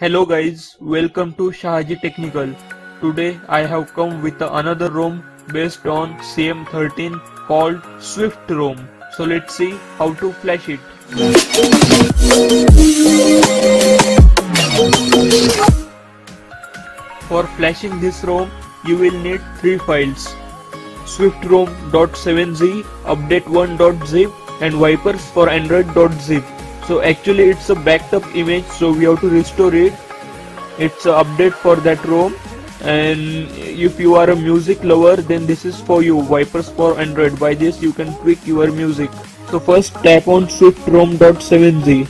Hello guys, welcome to Sahaji Technical. Today I have come with another ROM based on CM13 called Swift ROM. So let's see how to flash it. For flashing this ROM, you will need three files swiftrom.7z, update1.zip and Viper4Android.zip so actually it's a backed up image so we have to restore it. It's an update for that rom. And if you are a music lover then this is for you. Viper4Android. By this you can tweak your music. So first tap on swiftrom.7z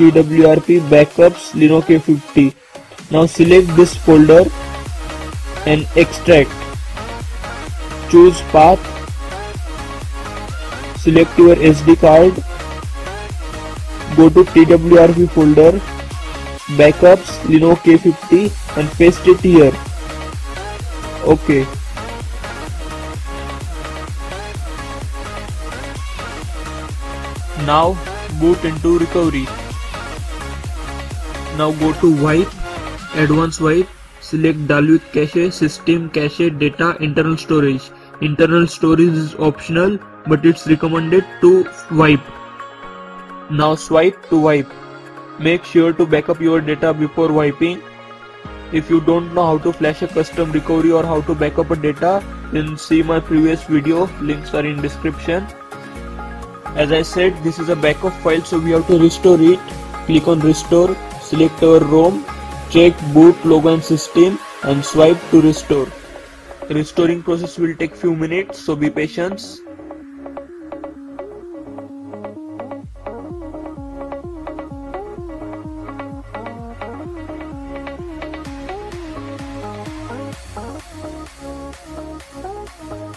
twrp backups lino k50 now select this folder and extract. Choose path. Select your sd card go to twrp folder backups lino k50 and paste it here. Okay. Now boot into recovery. Now go to wipe advanced wipe select Dalvik cache system cache data internal storage. Internal storage is optional but it's recommended to wipe now swipe to wipe. Make sure to backup your data before wiping. If you don't know how to flash a custom recovery or how to backup a data, then see my previous video, links are in description. As I said, this is a backup file so we have to restore it. Click on restore, select our ROM, check boot logo and system and swipe to restore. Restoring process will take few minutes so be patient.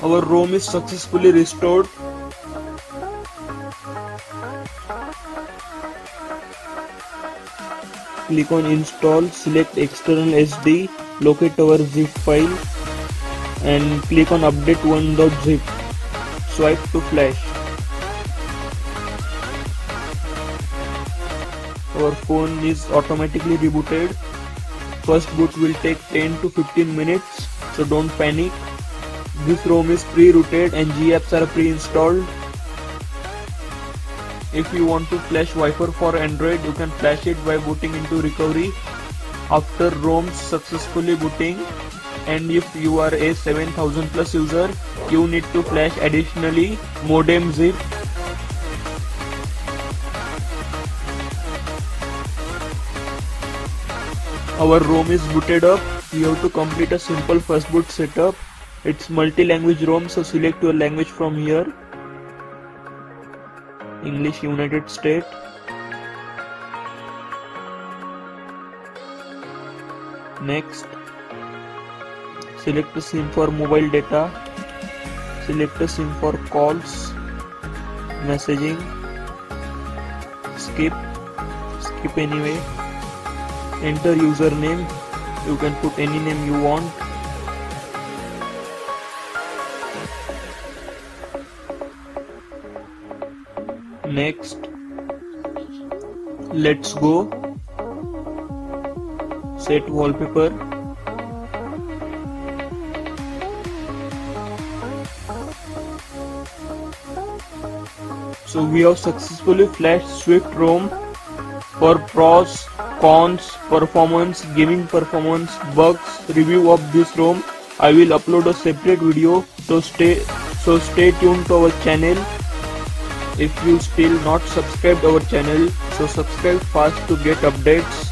Our ROM is successfully restored. Click on install, select external SD, locate our zip file and click on update 1.zip. Swipe to flash. Our phone is automatically rebooted. First boot will take 10 to 15 minutes so don't panic. This ROM is pre-rooted and GApps are pre-installed. If you want to flash Viper4Android, you can flash it by booting into recovery. After ROM successfully booting and if you are a 7000 plus user, you need to flash additionally modem zip. Our ROM is booted up, we have to complete a simple first boot setup it's multi-language ROM so select your language from here. English United States. Next. Select a SIM for mobile data. Select a SIM for calls. Messaging. Skip. Skip anyway. Enter username. You can put any name you want next. Let's go. Set wallpaper. So we have successfully flashed swift rom for pros cons performance gaming performance bugs review of this rom. I will upload a separate video so stay so stay tuned to our channel if you still not subscribed our channel so subscribe fast to get updates.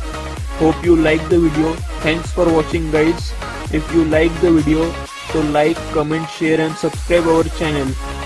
Hope you like the video. Thanks for watching guys. If you like the video so like comment share and subscribe our channel